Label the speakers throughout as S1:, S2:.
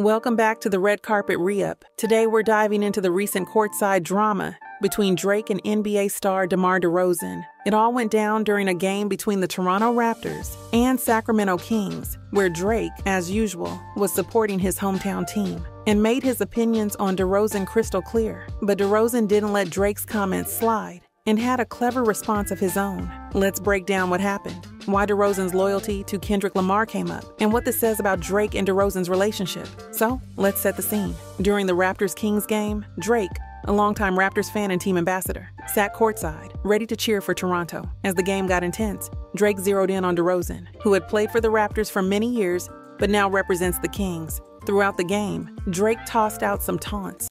S1: Welcome back to the Red Carpet Re-Up. Today we're diving into the recent courtside drama between Drake and NBA star DeMar DeRozan. It all went down during a game between the Toronto Raptors and Sacramento Kings, where Drake, as usual, was supporting his hometown team and made his opinions on DeRozan crystal clear. But DeRozan didn't let Drake's comments slide and had a clever response of his own. Let's break down what happened, why DeRozan's loyalty to Kendrick Lamar came up, and what this says about Drake and DeRozan's relationship. So, let's set the scene. During the Raptors Kings game, Drake, a longtime Raptors fan and team ambassador, sat courtside, ready to cheer for Toronto. As the game got intense, Drake zeroed in on DeRozan, who had played for the Raptors for many years but now represents the Kings. Throughout the game, Drake tossed out some taunts.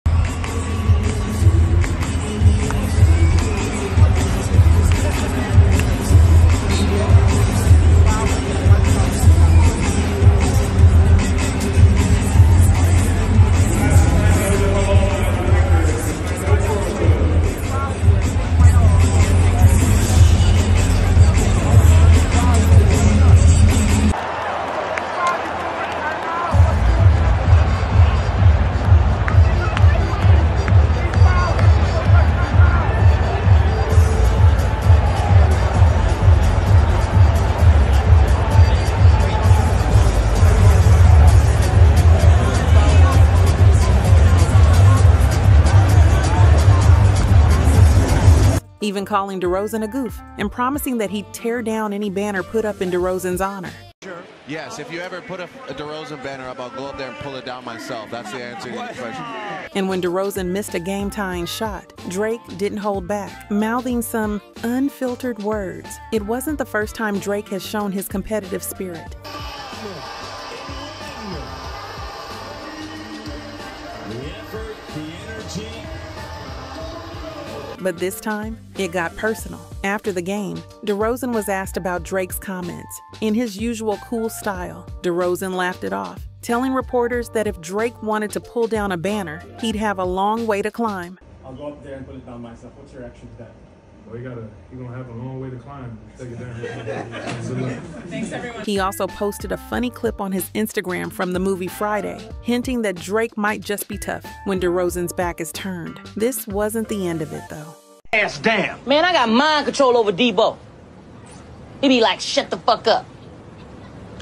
S1: Even calling DeRozan a goof and promising that he'd tear down any banner put up in DeRozan's honor.
S2: Yes, if you ever put a, a DeRozan banner up, I'll go up there and pull it down myself. That's the answer to your question.
S1: And when DeRozan missed a game tying shot, Drake didn't hold back, mouthing some unfiltered words. It wasn't the first time Drake has shown his competitive spirit. But this time, it got personal. After the game, DeRozan was asked about Drake's comments. In his usual cool style, DeRozan laughed it off, telling reporters that if Drake wanted to pull down a banner, he'd have a long way to climb.
S3: I'll go up there and put it down myself. What's your reaction to that?
S4: Well, you gotta, you're gonna have a long way to climb. Take it down.
S1: Thanks, everyone. He also posted a funny clip on his Instagram from the movie Friday, hinting that Drake might just be tough when DeRozan's back is turned. This wasn't the end of it, though.
S5: Ass damn.
S6: Man, I got mind control over Debo. He be like, shut the fuck up.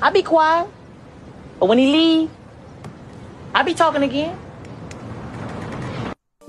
S6: I be quiet, but when he leave, I be talking again.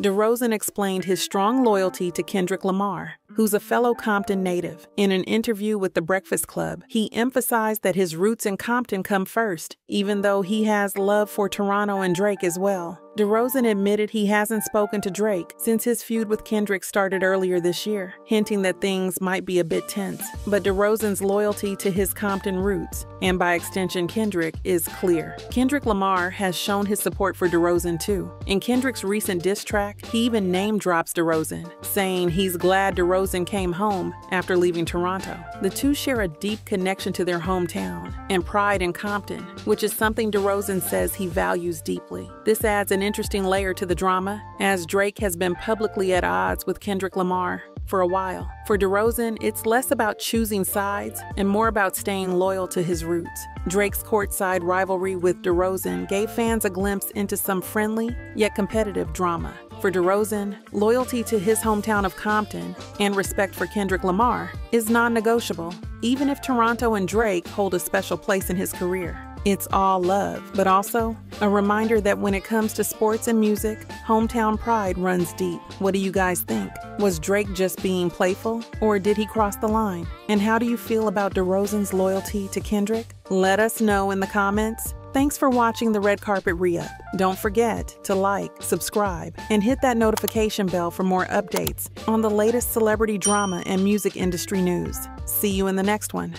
S1: DeRozan explained his strong loyalty to Kendrick Lamar, who's a fellow Compton native. In an interview with The Breakfast Club, he emphasized that his roots in Compton come first, even though he has love for Toronto and Drake as well. DeRozan admitted he hasn't spoken to Drake since his feud with Kendrick started earlier this year, hinting that things might be a bit tense. But DeRozan's loyalty to his Compton roots, and by extension Kendrick, is clear. Kendrick Lamar has shown his support for DeRozan too. In Kendrick's recent diss track, he even name drops DeRozan, saying he's glad DeRozan came home after leaving Toronto. The two share a deep connection to their hometown and pride in Compton, which is something DeRozan says he values deeply. This adds an interesting layer to the drama, as Drake has been publicly at odds with Kendrick Lamar for a while. For DeRozan, it's less about choosing sides and more about staying loyal to his roots. Drake's courtside rivalry with DeRozan gave fans a glimpse into some friendly yet competitive drama. For DeRozan, loyalty to his hometown of Compton and respect for Kendrick Lamar is non negotiable, even if Toronto and Drake hold a special place in his career. It's all love, but also a reminder that when it comes to sports and music, hometown pride runs deep. What do you guys think? Was Drake just being playful, or did he cross the line? And how do you feel about DeRozan's loyalty to Kendrick? Let us know in the comments. Thanks for watching the Red Carpet Re-Up. Don't forget to like, subscribe, and hit that notification bell for more updates on the latest celebrity drama and music industry news. See you in the next one.